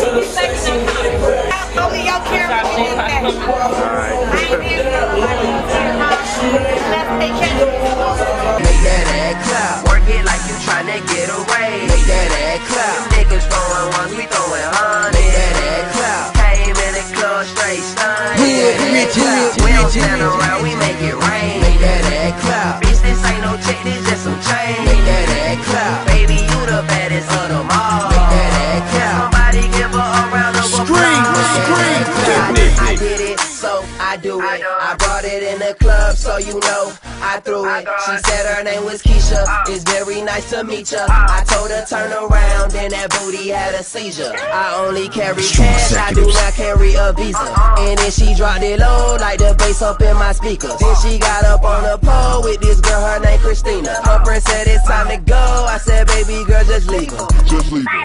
He's taking that car. Only your camera is Scream, I did it, so I do it. I brought it in the club, so you know I threw it. She said her name was Keisha. Oh. It's very nice to meet ya. Oh. I told her turn around, and that booty had a seizure. I only carry cash, I do not carry a visa. Uh-uh. And then she dropped it low, like the bass up in my speakers. Then she got up on the pole with this girl, her name Christina. Her friend said it's time to go. I said, baby girl, just leave her.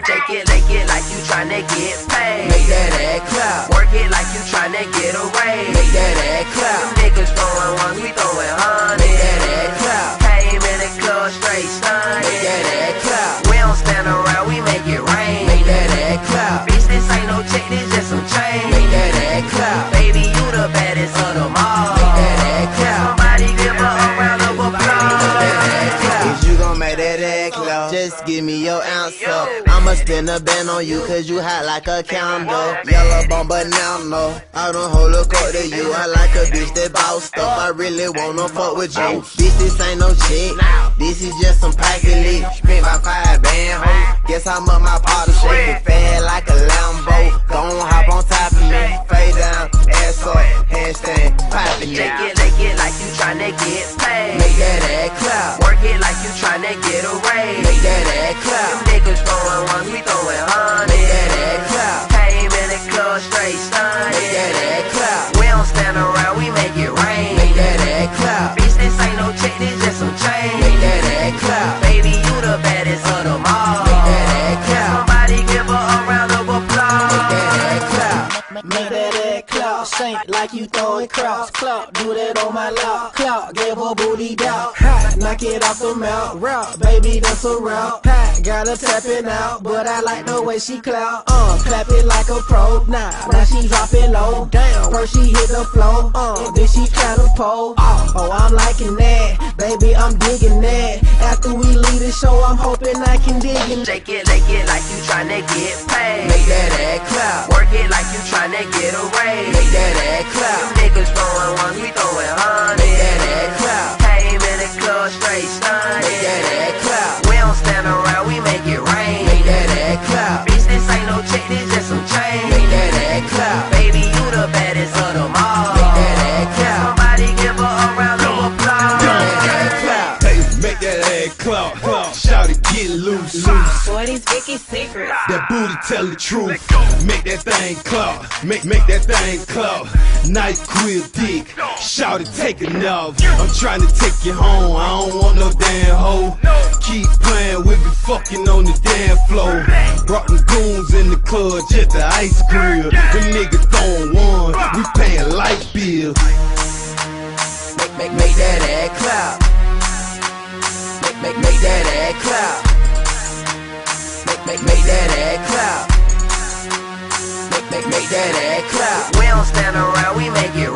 Take it, lick it like you tryna get paid. Make that ass clap. Work it like you tryna get away. Make that ass clap. Niggas throwing ones, we throwing hundreds. Make that ass clap. Came in the club straight stunned. Make that ass clap. We don't stand around, we make it rain. Make that ass clap. Bitch, this ain't no check, this just some change. Make that ass clap. Baby, you the baddest of them all. Make that ass clap. Somebody give her a round of applause. Is you gon' make that ass clap? Just give me your ounce answer. I'ma spin a band on you cause you hot like a candle. Yellow bone banana. I don't hold a court to you. I like a bitch that bossed up. I really wanna fuck with you. Bitch, this ain't no chick. This is just some pocket leak. Spent my five band hoe. Guess I'm up my party shaking fast like a Lambo. Stand around, we make it rain. Make that ass clap. Bitch, this ain't no check, this just some change. Make that ass clap. Baby, you the baddest of them all. Clap, like you throwing crops. Clock, do that on my lock. Clock, gave her booty doubt. Hot, knock it off the mouth. Route, baby, that's a route. Pat, got her tapping out, but I like the way she clout. Uh, clap it like a pro. Nah, now she dropping low. Damn, first she hit the flow. Uh, then she try to pole. Oh, I'm liking that. Baby, I'm digging that. After we leave the show, I'm hoping I can dig in. Shake it, lick it like you tryna get paid. Make that ass clap. Work it like you tryna get away. Make that ass clap. You Niggas throwing ones, we throwing hundreds. Make that ass clap. Came in the club straight stunned. Make that ass clap. We don't stand around, we make it rain. Make that ass clap. Bitch, this ain't no check, this just some change. Make that ass clap. Baby, you the baddest of them all. Make that ass clap. Somebody give her a round of applause. Make that ass clap. Hey, make that ass clap. Shout it, get loose. Boy, these Vicky secrets. That booty tell the truth. Make that thing clap. Make make that thing clap. Nice grip dick. Shout it, take enough. I'm trying to take you home. I don't want no damn hoe. Keep playing with me, fucking on the damn floor. Brought them goons in the club, just the ice grill. Them niggas throwing one. Around, we make it